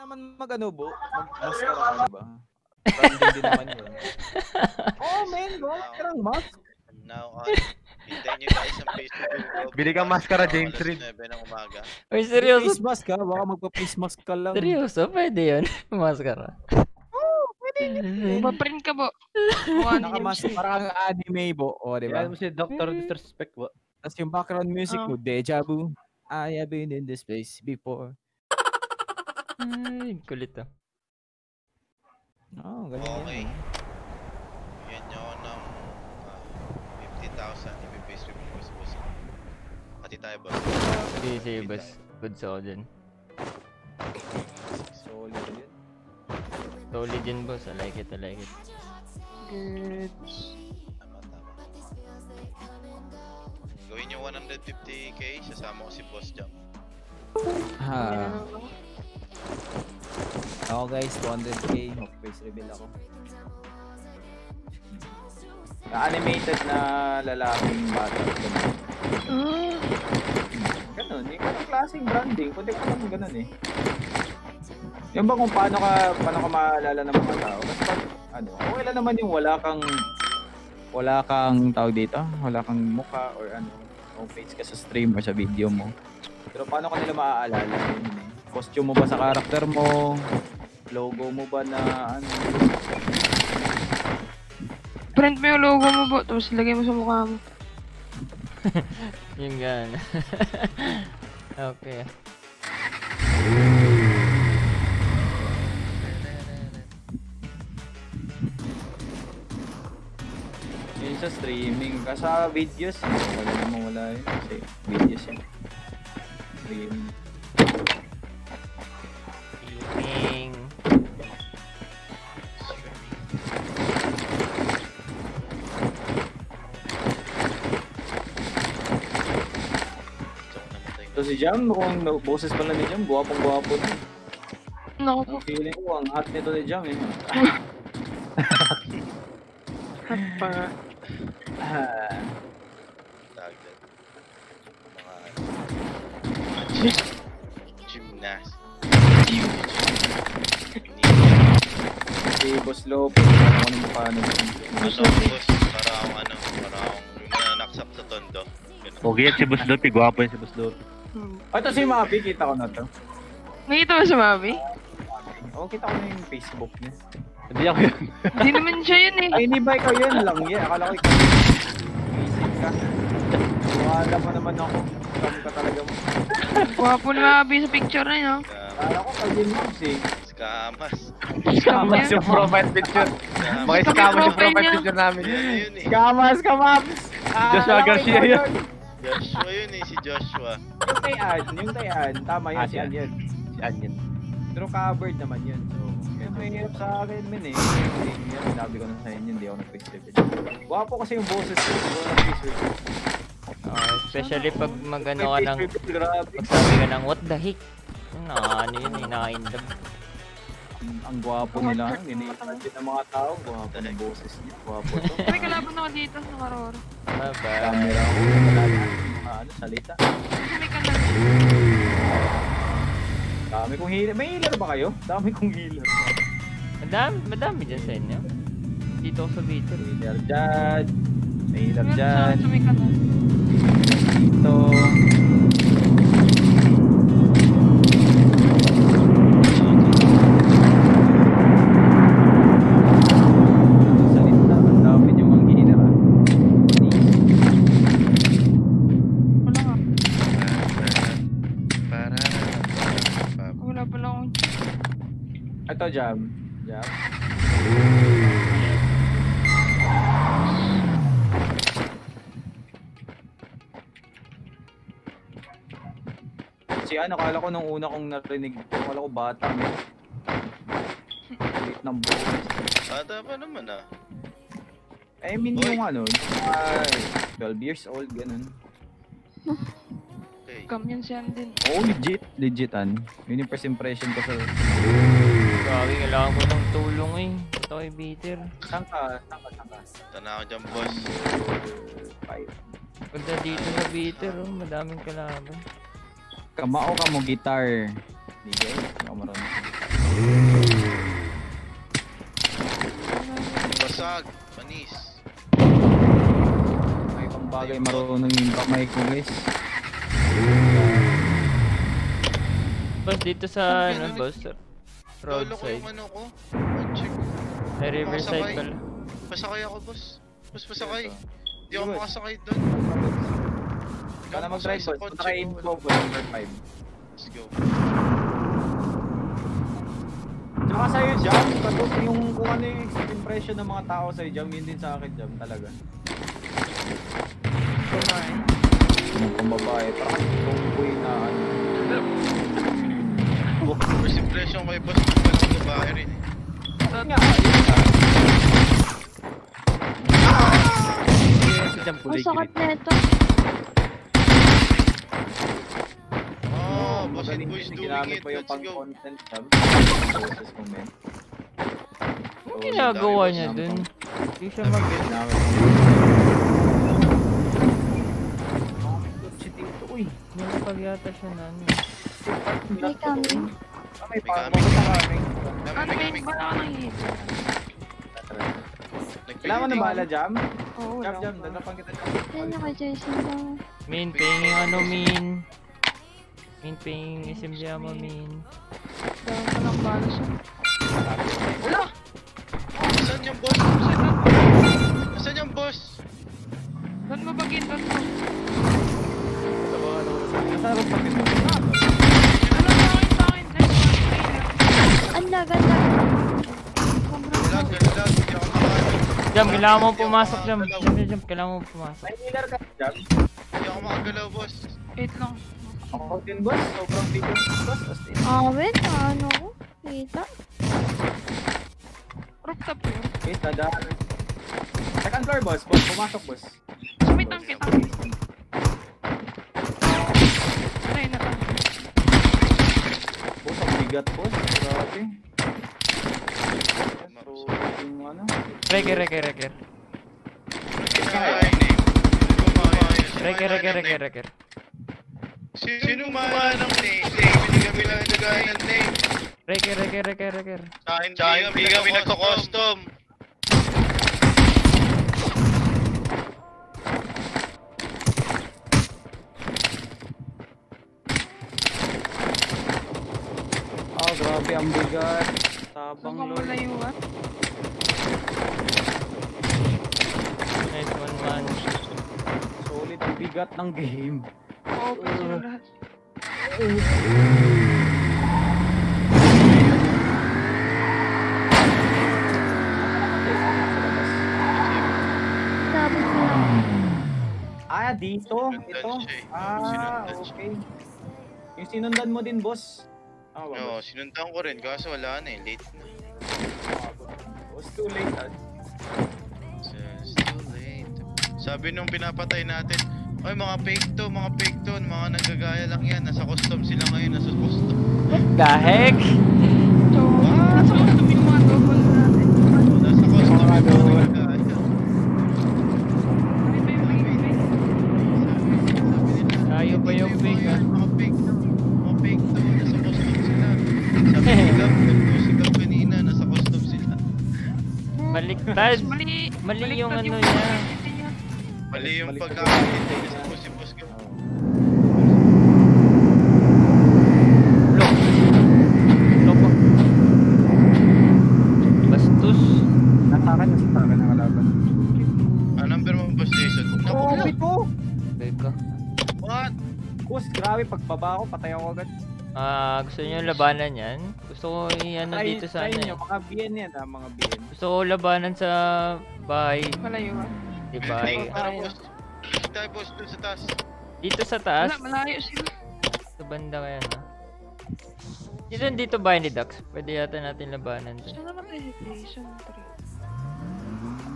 naman mag-ano, bo? Mag-maskara ka, di ba? Branding din naman yun. Oh, man, bro. Karang mask. Now on. Hintayin nyo guys ang Facebook ko. Bili kang maskara, James Reed. 9 ng umaga. Uy, seryoso? Face mask ka, baka magpa-face mask ka lang. Seryoso? Pwede yun? Maskara. Paprint ka po. Mukha ni Nakamask, James. parang anime, bo. O, di ba? Kaya mo si Dr. Disrespect po. Tapos yung background music Oh. mo, Deja Vu. I have been in this place before. Ay, kulit ah. Oh, ganyan. Okay. yan. Bigyan nyo ako ng ah, 50,000. Ipi-face review ko sa boss. Pati tayo boss. Sige, sige, boss. Good sa ako dyan. Solid yun. Solid din, boss. I like it, I like it. Good. Tama, tama. Gawin nyo 150k. Sasama ko si Boss Jump. Ha. Ako guys, 200k. Mag-face reveal ako. Animated na lalaking bata. Ah, Ganun. Yung ganun klaseng branding. Pwede ko naman ganun eh. Yung ba kung paano ka, paano ka maalala ng mga tao? Kasi pag, ano, okay lang naman yung wala kang, wala kang tawag dito, wala kang mukha or ano, face ka sa stream or sa video mo. Pero paano ka nila maaalala? Yun eh. Costume mo ba sa karakter mo? Logo mo ba na ano? print mo yung logo mo po, tapos lagay mo sa mukha mo. Yung gan. okay. Yun sa streaming. Kasi sa videos, wala namang wala yun. Kasi videos yun. Streaming. So si Jam, kung no- boses pala ni Jam, guwapong-gwapo na. Po. Ang feeling ko, ang hot nito ni Jam eh. Hot pa doon. Mga mga gym- gymnast. si Boss Lopez, ano ng mukha. Ano boss? Para akong ano, para akong nanaksak sa tondo. Pogi yan si Boss Dopi. Gwapo yan si Boss Dopi. Oh, ito si Mapi, kita ko na to. Nakita mo si Mami? Oo, kita ko na yung Facebook niya. Hindi ako yun. Hindi naman siya yun eh. Ay, hindi ba ikaw yun lang yan? Akala ko ikaw. Isip ka. Wala mo naman ako. Kam ka talaga mo. Gwapo ni Mami sa picture na yun. Scam- Akala ko kayo din moms eh. Scamas. Scam yung profile picture. Scam. Mga Ito scam may yung profile picture namin. Na yun. Kamas ka! Ah, Joshua Garcia yun. Joshua yun eh, si Joshua. Yung kay Ann, yung kay Ann, tama yun, Ah, si. Ann yun. Si Anyan. Pero covered naman yun. So, kaya mahirap sa akin min eh. Yan, sinabi ko na sa inyo, hindi ako nag-face reveal. Guwapo kasi yung boses ko, hindi ako nag-face reveal. Ah, especially pag magano ka ng... face reveal, grabe. Pag sabi ka ng what the heck? Yung na, ano yun naka-indab. Ang- gwapo nila, niniipagin ng mga tao, gwapo ng boses niya, gwapo to. May kalaban ako dito sa Karora. Bye-bye. Camera ko, wala na mga ano, salita. Dami kong healer. May healer ba kayo? Dami kong healer. Madami, madami dyan sa inyo. Dito ako sa Victor. Healer dyan. May healer Meron sa, dyan. sa may. Jam. Jam. Si ano, kala ko nung una kong narinig, kala ko bata. May Liit ng boses. Bata pa naman ah. I mean Hoy. yung ano, uh, 12 years old, ganun. Okay. Cam yan siya din. Oh, legit. Legit, an. Yun yung first impression ko sa... Grabe, kailangan ko ng tulong eh. Ito ay bitter. Saan ka? Saan ka? Saan ka? Ito na ako dyan, boss. Five. Ganda dito na bitter oh. Madaming kalaban. Kamao ka mo guitar. DJ, ako marunong. Basag! Panis! May pambagay marunong yung kamay ko guys. Boss, dito sa... Ano, boss? Boss? Lolo ko Roadside. yung ano ko. Oh, check. May riverside Makasakay. pala. Pasakay ako, boss. Boss, pasakay. Hindi ako Good. makasakay doon. Ka na mag-drive boss. Punta kay info boss number 5. Let's go. Tsaka sa'yo Jam, katulad yung kung ano yung impression ng mga tao sa'yo Jam, yun din sa akin Jam talaga. Yung kung babae, parang tomboy na ano. First impression kay boss, babae rin eh. Yun nga. Ang sakit green. nito. Oh, boss and boys doing it. Let's pang go. Ano ginagawa niya dun? Hindi siya mag... Uy. May napag yata siya na ano. May coming. Ah, may May pa- coming. may coming. Ba yung bala ka ng? Kailangan na bahala Jam? Oo, Jam, Jam, dadapan kita Jam. Yan yung kay Jason daw. Min, pingin ano, min. Min, pingin SMG mo, min. Daw ko ng bala siya. Jam, kailangan mo pumasok, Jam. Jam, Jam, Jam, kailangan mo pumasok. May healer ka Jam? Hindi ako makagalaw, boss. Wait lang. Ako din boss, sobrang bigat boss. As in. Awit, ano ko? Kita. Rooftop yun. Okay, dadaan. Second floor boss, boss, pumasok boss. Sumit ang kita. Ay, natan. Boss, ang bigat boss. Grabe. So, yung ano? Reker, reker, reker. Kaya yun eh. Sino gumaya? Sino Reker, gumaya reker, ng reker, name? reker. Sino gumaya ng name? Kami. Reker, reker, reker, reker. Sa akin, hindi kami nagko-custom. Oh, grabe, ang bigat. Tabang Bang lord. malayuan. Nice man. Solid ang bigat ng game. Open sila lahat. Lang. Ah, dito. Ito. eh. Ah, okay. Yung sinundan mo din, boss. Ah, Oo, sinundan ko rin kaso wala na eh. Late na. Was too late, ah. Sabi nung pinapatay natin, Oy, mga fake to, mga fake to, mga nanggagaya lang yan. Nasa custom sila ngayon, nasa custom. The heck? Mali yung Balik- pagkakintay niya sa si Boss Gab. Lock. Lock. Bastos. Nasa akin, nasa akin ang kalaban. Ah, number mo, Boss Jason. Naku, Oh, ko! Teka. what? Boss, grabe, pagbaba ko, patay ako agad. Ah, gusto niyo labanan yan? Gusto ko i-ano dito sa ano eh. mga BN yan, ah, mga BN. Gusto ko labanan sa bahay. Malayuan. Di Ay, Boss. Tayo, Boss, dun sa taas. Dito sa taas. Wala, malayo sila. Sa banda kaya na. Dito dito bahay ni Dax. Pwede yata natin labanan dun. Saan naman hesitation 3?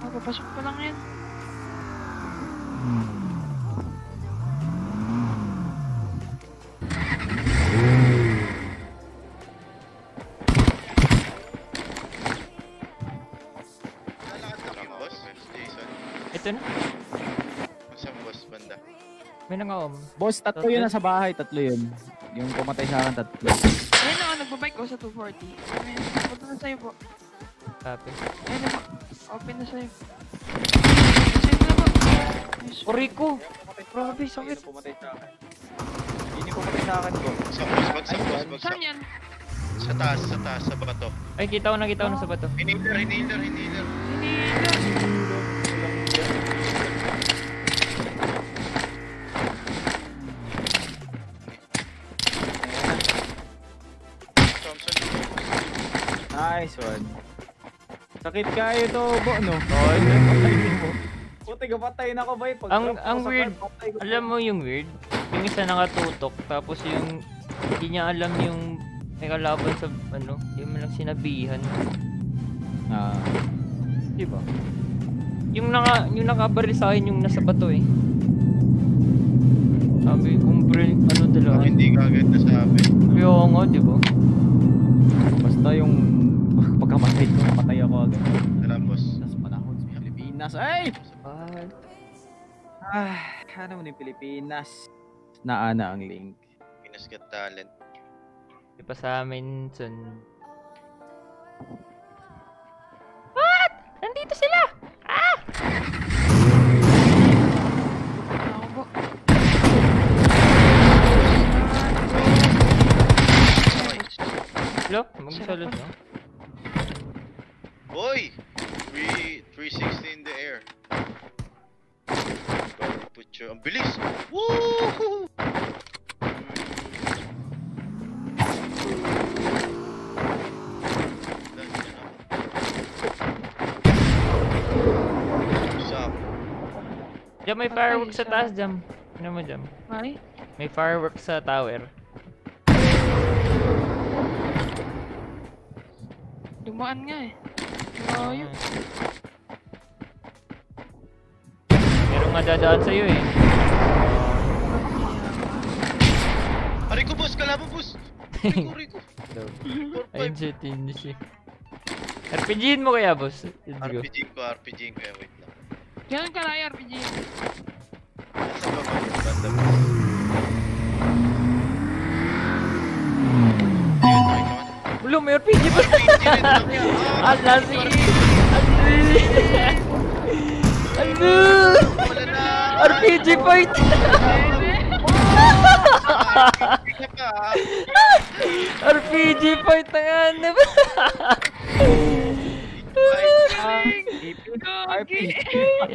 Ah, papasok pa lang yan. Ito na. May naka-om. Boss, tatlo yun nasa bahay, tatlo yun. Yung pumatay sa akin, tatlo. Ayun ako, nagbabike ko sa 240. Ayun, punta na sa'yo po. Copy. Ayun na po. Open na sa'yo. Orico! Pumatay sa Grabe, akin. sakit. Ayun, pumatay sa akin. Yun yung pumatay sa akin ko. Boss, bagsak, boss, bagsak. Saan yan? Sa taas, sa taas, sa bato. Ay, kita ko na, kita ko na sa bato. Inhaler, inhaler, inhaler. Hinihilan. Nice one. Sakit kayo to, bo, no? Patay mo. Puti ka patay na ko, bay. Pag Ang- ang weird. car, patay ko. Alam mo yung weird? Yung isa nakatutok, tapos yung hindi niya alam yung may kalaban sa ano, mo lang sinabihan. Ah, Di ba? Yung naka yung nakabaril sa akin yung nasa bato eh. Sabi, kumpre, ano dalawa? hindi ka agad nasabi. Kaya nga, di ba? basta yung pagkamatay ko, patay ako agad. Alam, boss. Sa panahon sa Pilipinas. Ay! Ah, Ah, ano mo ni Pilipinas? Naana ang link. Pinas Got Talent. di pa sa amin, son. What? Nandito sila! Ah! Hello? Mag-solo no? Boy! 3, 360 in the air. Your... Ang bilis! Woo! Diyan may fireworks sa taas, Jam. Ano mo, Jam? Ay. May fireworks sa tower. Dumaan nga eh. Layo. Meron nga dadaan sa'yo eh. Aray ko, boss! Kalaban, boss! Aray ko, aray ko! Hello. 4-5. Ayun siya, tinis siya. RPGin mo kaya, boss? Let's go. RPG ko, RPG ko. eh, Wait lang. Ganun ka na RPG. Nasa baba yung banda. Ulo, may RPG pa. RPG rin lang yan. Ah. RPG fight! RPG. RPG fight na nga. ano ba?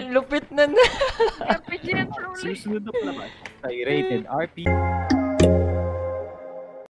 Lupit na na. RPG. Susunod na pala ba? Rated RP.